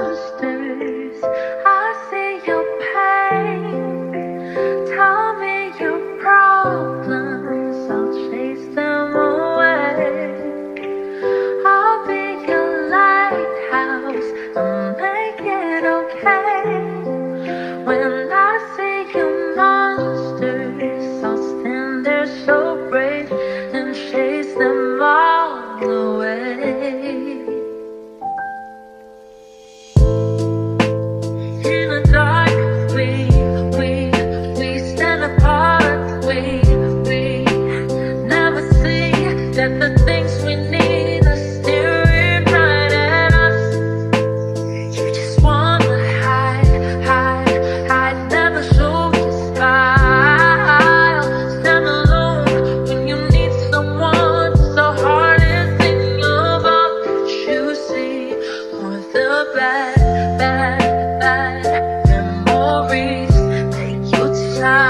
understand. bad, bad, bad memories. Take you to time.